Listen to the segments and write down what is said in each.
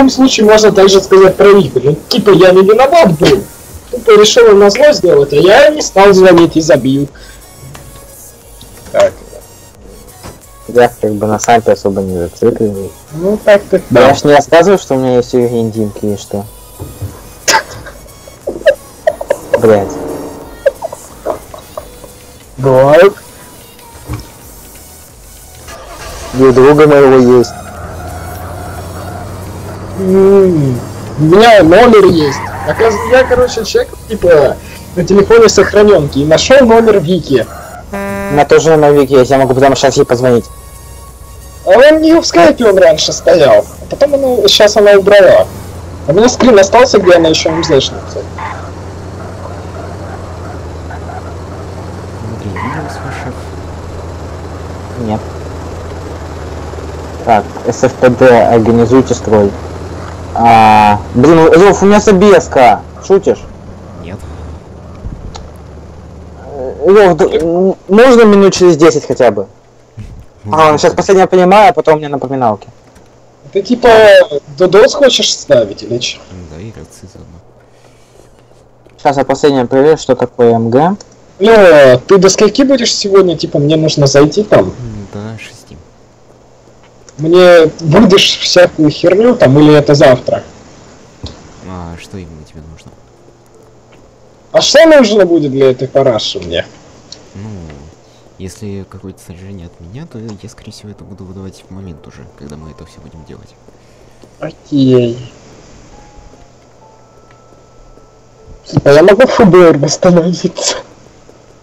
любом случае можно также сказать про Игорь. Ну, типа я не виноват был. Тупо решил на зло сделать, а я не стал звонить и забил. Так. Я как бы на сайте особо не зацикливаюсь. Ну так так. Да. Я ж не рассказываю, что у меня есть Димки и что. Блять. Бывает. И у друга моего есть. У меня номер есть. Оказывается, я, короче, человек, типа, на телефоне сохраненки и нашел номер Вики. У меня тоже на Вики есть, я могу прямо сейчас ей позвонить. А он не в скайпе он раньше стоял. А потом она, сейчас она убрала. У меня скрин остался, где она еще кстати. Свой шеф? Нет. Так, СФПД, организуйте строй. А, блин, Лев, у меня собеска. Шутишь? Нет. Лев, м, можно минут через 10 хотя бы? А, сейчас последнее понимаю, а потом мне напоминалки. Ты типа Додос хочешь ставить или что? Да, и реакции заодно. Сейчас я последнее проверю, что такое МГ. Ну, ты до скольки будешь сегодня? Типа, мне нужно зайти там. До шести. Мне будешь всякую херню там или это завтра? А что именно тебе нужно? А что нужно будет для этой параши мне? Ну, если какое-то снаряжение от меня, то я, скорее всего, это буду выдавать в момент уже, когда мы это все будем делать. Окей. Типа, я могу ФБР восстановиться.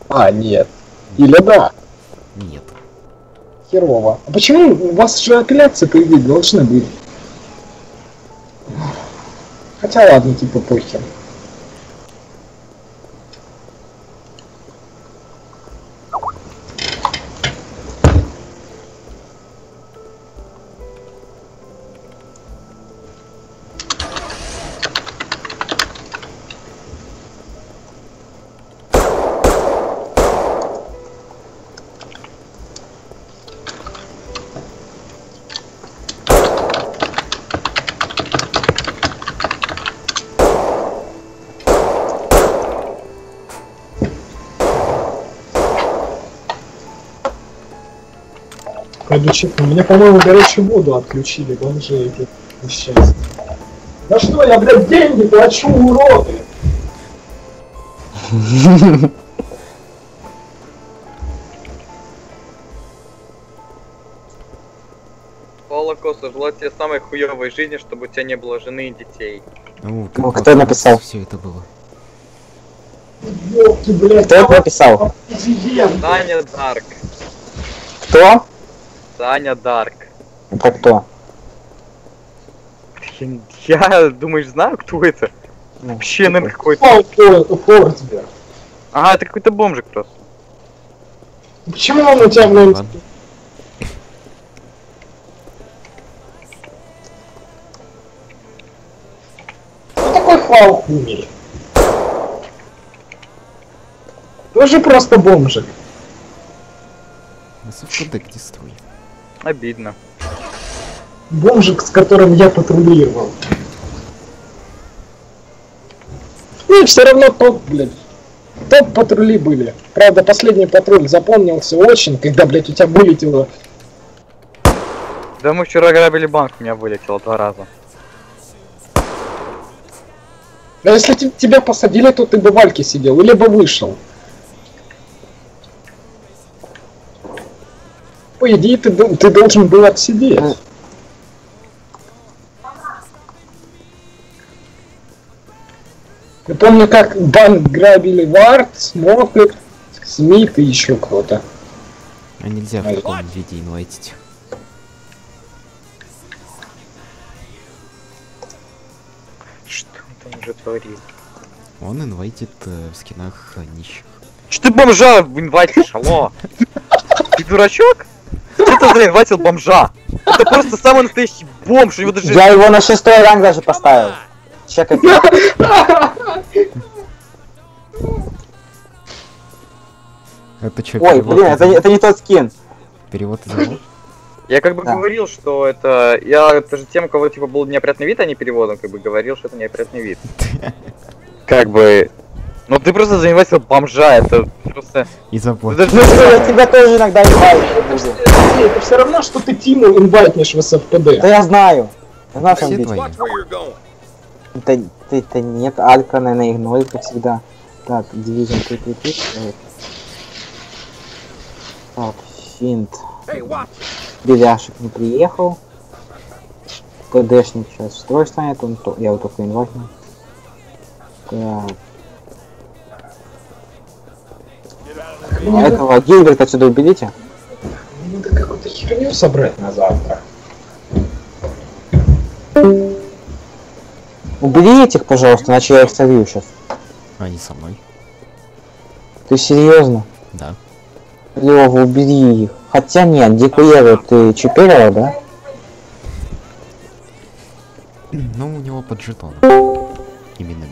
А, нет. Или да. Херово. А почему у вас же апелляции, по идее, должны быть? Хотя ладно, типа похер. Пойду чекну. Мне, по-моему, горячую воду отключили, бомжи эти несчастные. Да что, я, блядь, деньги плачу, уроды! Холокоста, желаю тебе самой хуевой жизни, чтобы у тебя не было жены и детей. Ну, Ну, кто написал? Все это было. Ёпки, блядь, Кто это написал? Саня Дарк. Кто? Саня Дарк. Это кто? Я, думаешь, знаю, кто это? Ну, Вообще, наверное, типа. какой-то. О, Фор- Форсберг. Ага, это какой-то бомжик просто. Почему он у тебя. Ладно. Кто такой Хвалхумель? Тоже просто бомжик. СФПД где строй? Обидно. Бомжик, с которым я патрулировал. Ну и все равно топ, блядь. Топ патрули были. Правда, последний патруль запомнился очень, когда, блядь, у тебя вылетело. Да мы вчера грабили банк, у меня вылетело два раза. А если те- тебя посадили, то ты бы в Альке сидел, или бы вышел. По идее, ты, ты должен был отсидеть. Я помню, как банк грабили Вард, Смокер, Смит и еще кто-то. А нельзя в Ай. таком виде инвайтить. Что он там уже творит? Он инвайтит э, в скинах нищих. Что ты бомжа инвайтишь, алло? Ты дурачок? Что ты за инвайтил бомжа? Это просто самый настоящий бомж, у него даже... Я его на шестой ранг даже поставил. Чекай. Это что, Ой, блин, это, не- это не тот скин. Перевод из? Я как бы Да. говорил, что это... Я это же тем, у кого типа был неопрятный вид, а не переводом, как бы говорил, что это неопрятный вид. Как бы... Ну ты просто занимаешься бомжа, это просто... И Ты заплатил. даже- Я тебя тоже иногда инвайт буду. Это все равно, что ты Тиму инвайтнешь в СФПД. Да я знаю. Я знаю, Все бить. Да, да, да нет, Алька, наверное, игнорит, как всегда. Так, Division 333. э. Так, Финт. Беляшек не приехал. КДшник сейчас строй станет, он то, я его только инвайтнул. Так. А этого Гильберта отсюда уберите. Надо какую-то херню собрать на завтра. Убери этих, пожалуйста, иначе я их солью сейчас. Они со мной. Ты серьезно? Да. Лева, убери их. Хотя нет, Дикуеру ты чиперила, да? Ну, у него под жетоном. Именно.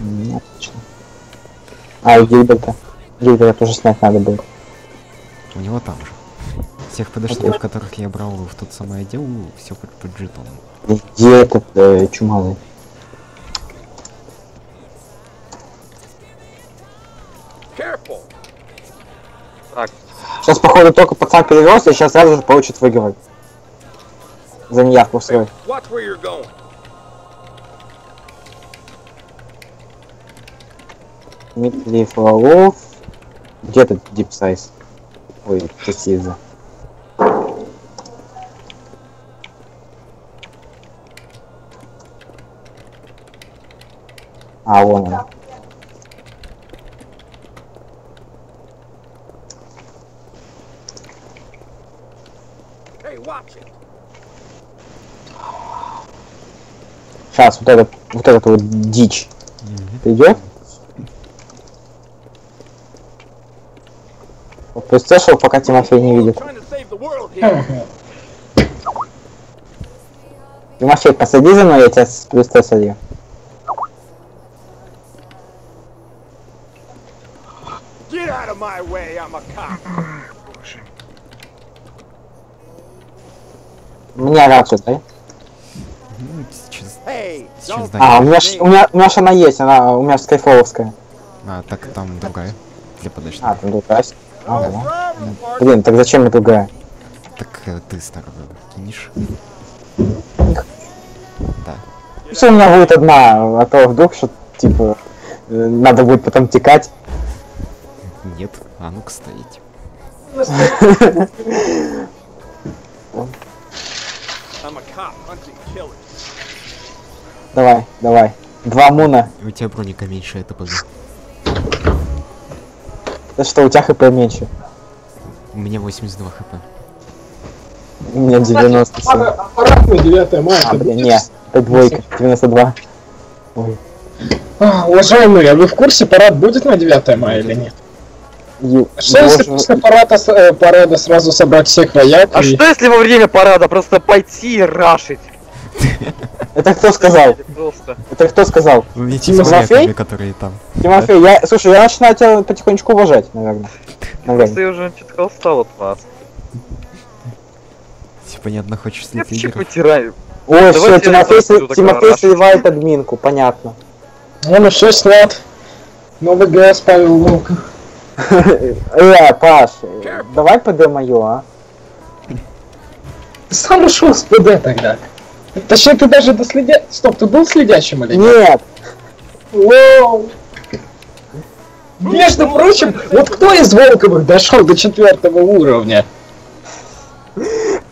М, Отлично. А, Гильберта. Гильберта тоже снять надо будет. У него там же. Всех подошли, которых я брал в тот самый отдел, все под, под жетоном. Где этот э, чумазый? Так, Сейчас, походу, только пацан перевелся, и сейчас сразу же получит выговор. За неявку в going. Дмитрий Фролов. Где этот Deep Size? Ой, Тесиза. А, вон он. Сейчас, вот этот, вот этот вот дичь. Придет? Пусть слышал, пока Тимофей не видит. Тимофей, посади за мной, я тебя с плюс Т cop. Мне рацию. Ну, сейчас... Сейчас да. А, у меня, ж- у меня, у меня ж она есть, она у меня скайфоловская. А, так там другая. Для подачи. А, там другая. А, partner? Блин, так зачем мне другая? Так э, ты старую кинешь. Да. Все у меня будет одна, а то вдруг что типа э, надо будет потом текать. Нет. А ну-ка killers. Давай, давай. Два муна. У тебя броника меньше, это погоди. Да что, у тебя хп меньше. У меня 82 хп. У меня 97. Аппарат на 9 мая. А, блин, не. Это двойка. 92. Ой. А, уважаемые, а вы в курсе, парад будет на 9 мая или нет? Ю- Что если боже, после парада, э, парада сразу собрать всех вояк а и... что если во время парада просто пойти и рашить? Это кто сказал? Это кто сказал? Вместе Тимофей? с которые там. Тимофей, я, слушай, я начинаю тебя потихонечку уважать, наверное. Просто я уже чутка устал от вас. Если понятно, хочешь Я слить вообще лидеров. потираю. Ой, все, Тимофей, Тимофей сливает админку, понятно. Он еще снят. Новый ГС Павел Волков. Э, Паш, давай ПД мою, а? Сам ушел с ПД тогда. Точнее, ты даже до следя... Стоп, ты был следящим или нет? Нет, Воу. Между прочим, вот кто из Волковых дошел до четвертого уровня?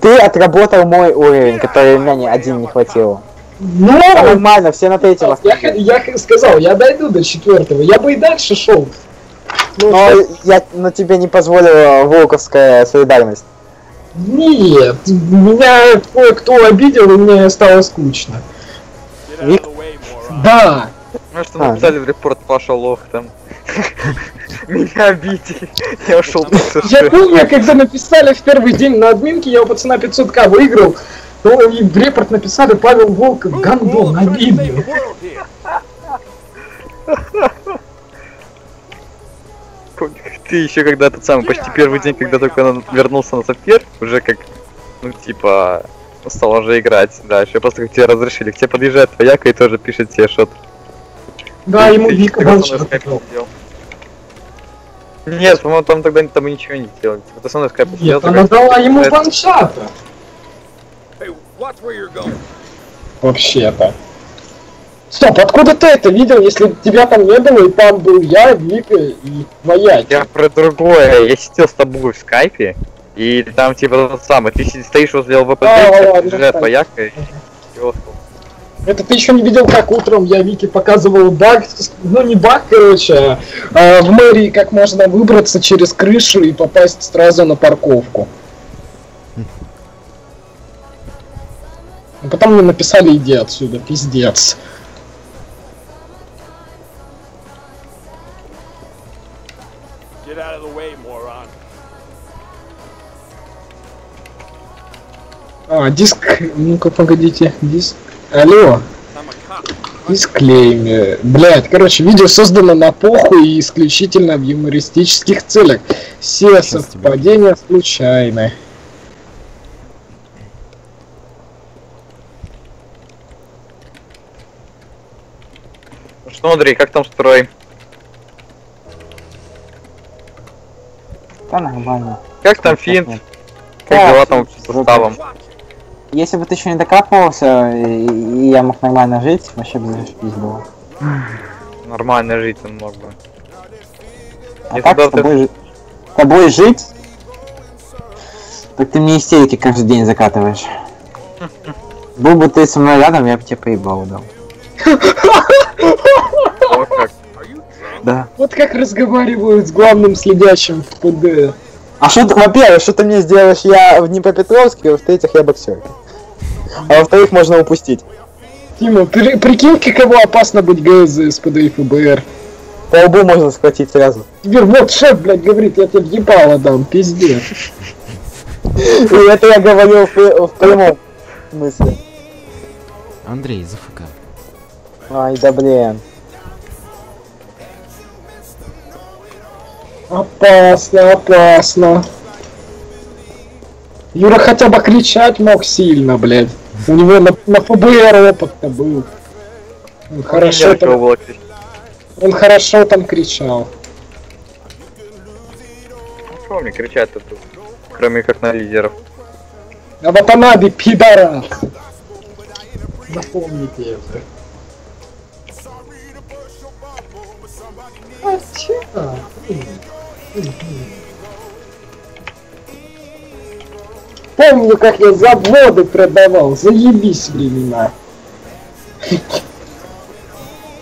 ты отработал мой уровень, который меня ни один не хватило. Ну, Нормально, все на третьем я, я сказал, я дойду до четвертого, я бы и дальше шел. Ну, Но что- я, но тебе не позволила волковская солидарность. Нет, меня кое-кто обидел, и мне стало скучно. Да, Ну что А, написали в репорт Паша Лох там. Меня обидели. Я ушел по я помню, когда написали в первый день на админке, я у пацана 500к выиграл, то и в репорт написали Павел Волков, гандон, here. Помню, Ты еще когда тот самый, почти первый день, когда только он вернулся на сапер, уже как Ну, типа, устал уже играть дальше. Просто как тебе разрешили. К тебе подъезжает вояка и тоже пишет тебе что-то. Да, ему Ты- Вика больше. Нет, по-моему, там тогда там ничего не делали. Типа, ты со мной в скайпе сидел, Нет, она такой, дала ему going. Вообще-то. Стоп, откуда ты это видел, если тебя там не было, и там был я, Вика и твоя? Я про другое. Я сидел с тобой в скайпе, и там типа тот самый. Ты стоишь возле ЛВП, А, вояка и... Это ты еще не видел, как утром я Вике показывал баг, ну не баг, короче, а в мэрии как можно выбраться через крышу и попасть сразу на парковку. А Потом мне написали иди отсюда, пиздец. А, диск, ну-ка погодите, диск, алло. Дисклеймер. Блять, короче, видео создано на поху и исключительно в юмористических целях. Все Сейчас совпадения случайны. Ну Что, Андрей, как там строй? Да нормально. Как там финт? Как дела там с всё составом? Если бы ты еще не докапывался, и, я мог нормально жить, вообще бы зашибись было. Нормально жить он мог бы. А Если бы с тобой, жи- с тобой жить, так ты мне истерики каждый день закатываешь. Был бы ты со мной рядом, я бы тебе поебал дал. Как. Да. Вот как разговаривают с главным следящим в ПД. А что ты, во-первых, что ты мне сделаешь, я в Днепропетровске, во-вторых, я боксер. А во-вторых, можно упустить. Тима, при- прикинь, каково опасно быть ГС с ПД и ФБР. По лбу можно схватить сразу. Теперь вот шеф, блядь, говорит, я тебе въебало дам, пиздец. И это я говорил в, в прямом смысле. Андрей, ЗФК. Ай, да блин. Опасно, опасно. Юра хотя бы кричать мог сильно, блядь. У него на, на ФБР опыт-то был. Он хорошо, Нечего там, было он хорошо там кричал. Ну, Чего мне кричать-то тут? Кроме как на лидеров. А вот она пидорас. Запомните это. А, чё? Помню, как я заводы продавал, заебись времена.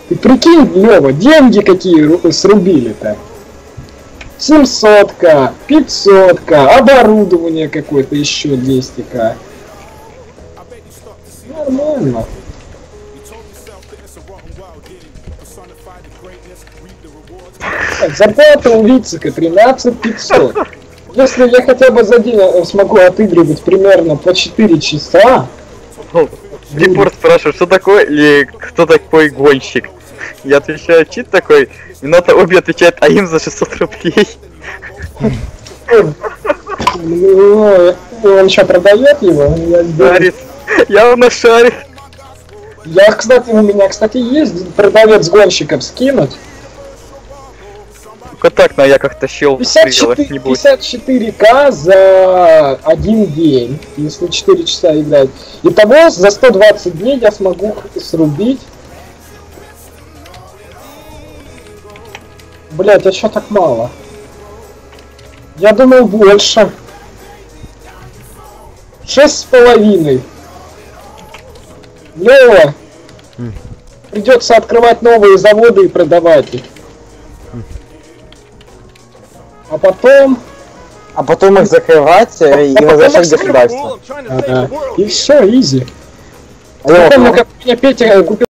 Ты прикинь, Лева, деньги какие ру- срубили-то. 700к, 500к, оборудование какое-то еще 200к. Нормально. Зарплата у Вицика 13 500. Если я хотя бы за день смогу отыгрывать примерно по 4 часа, Репорт спрашивает, что такое или кто такой гонщик? Я отвечаю, чит такой, минута обе отвечает, а им за 600 рублей. ну, он что, продает его? Шарит. Я на шаре. я, кстати, у меня, кстати, есть продавец гонщиков скинуть. Только так, но я как-то щел 54, не будет. 54к за один день, если 4 часа играть. Итого за 120 дней я смогу срубить. Блять, а чё так мало? Я думал больше. Шесть с половиной. Лёва, придется открывать новые заводы и продавать их. А потом А потом их закрывать э, и возвращать в государство. И все, изи. Я помню, как меня Петя купил